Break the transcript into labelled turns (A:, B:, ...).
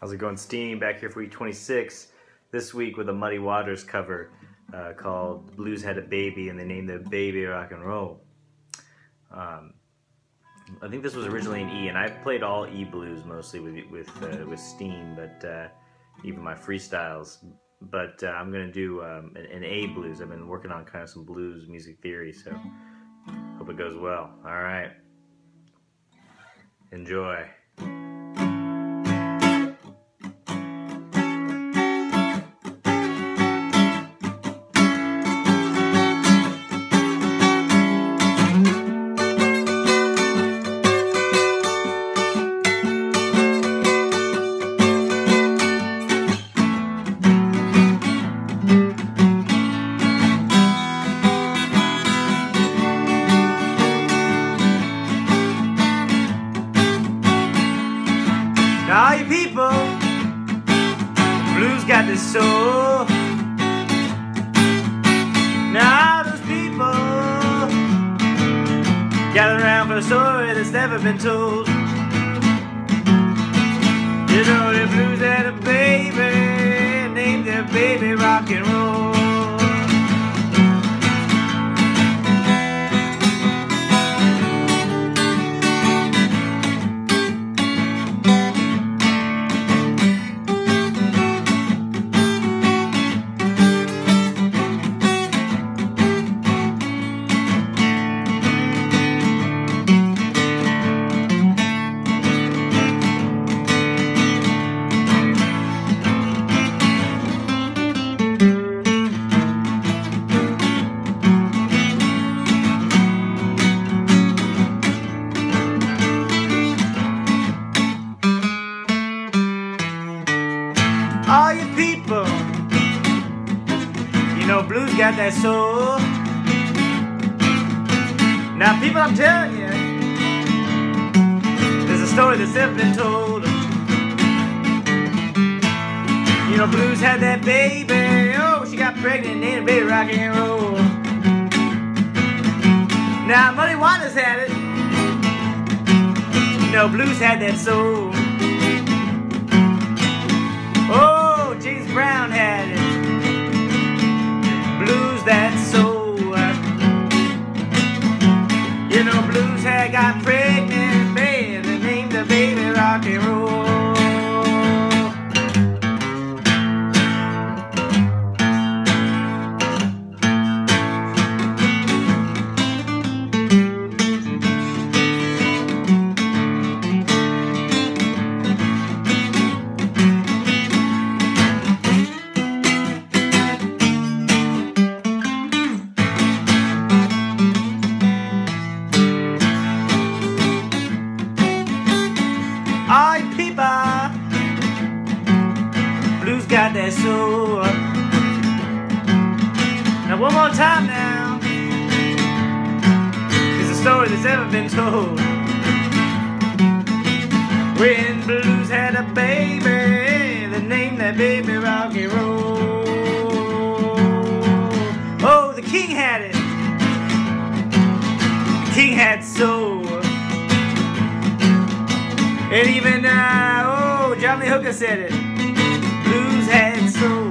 A: How's it going, Steam? Back here for week 26. This week with a Muddy Waters cover uh, called Blues Had a Baby, and they named the baby rock and roll. Um, I think this was originally an E, and I've played all E blues mostly with with uh, with Steam, but uh, even my freestyles. But uh, I'm gonna do um, an, an A blues. I've been working on kind of some blues music theory, so hope it goes well. All right, enjoy. Got this soul. Now, all those people gather around for a story that's never been told. Know, blues got that soul. Now, people, I'm telling you, there's a story that's never been told. You know, blues had that baby. Oh, she got pregnant, named baby rock and roll. Now, Muddy Waters had it. You know, blues had that soul. Oh, James Brown had it. Soul. Now one more time now, it's a story that's ever been told. When blues had a baby, they named that baby rock and roll. Oh, the king had it. The king had soul. And even uh, oh, Johnny Hooker said it. Had